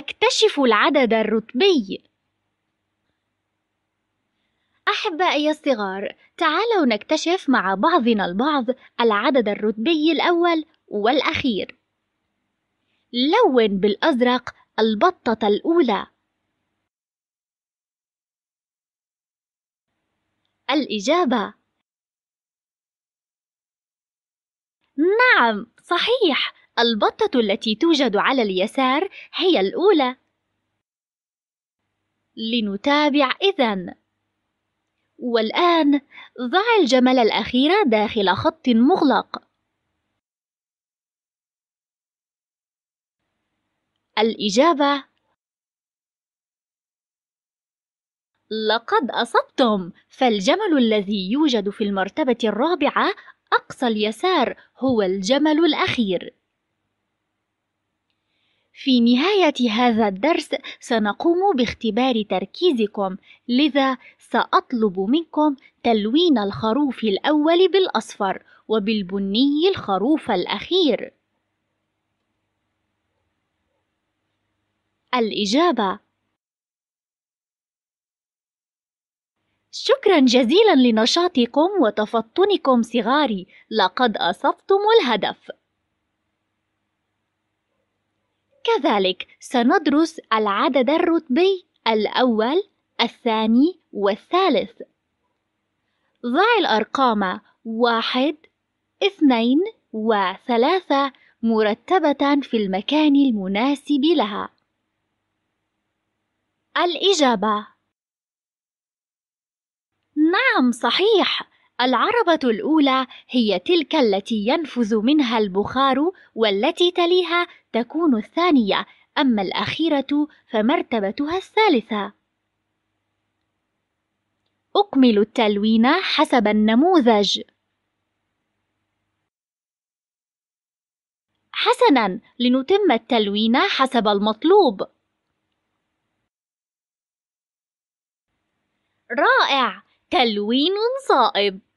أكتشف العدد الرتبي. أحبائي الصغار تعالوا نكتشف مع بعضنا البعض العدد الرتبي الأول والأخير. لون بالأزرق البطة الأولى. الإجابة نعم صحيح. البطة التي توجد على اليسار هي الأولى. لنتابع إذن. والآن ضع الجمل الأخيرة داخل خط مغلق. الإجابة لقد أصبتم. فالجمل الذي يوجد في المرتبة الرابعة أقصى اليسار هو الجمل الأخير. في نهاية هذا الدرس سنقوم باختبار تركيزكم لذا سأطلب منكم تلوين الخروف الأول بالأصفر وبالبني الخروف الأخير. الإجابة شكرا جزيلا لنشاطكم وتفطنكم صغاري لقد أصبتم الهدف. كذلك سندرس العدد الرتبي الأول الثاني والثالث. ضع الأرقام واحد اثنين وثلاثة مرتبة في المكان المناسب لها. الإجابة نعم صحيح. العربة الأولى هي تلك التي ينفذ منها البخار والتي تليها تكون الثانية أما الأخيرة فمرتبتها الثالثة. أكمل التلوين حسب النموذج. حسناً لنتم التلوين حسب المطلوب. رائع تلوين صائب.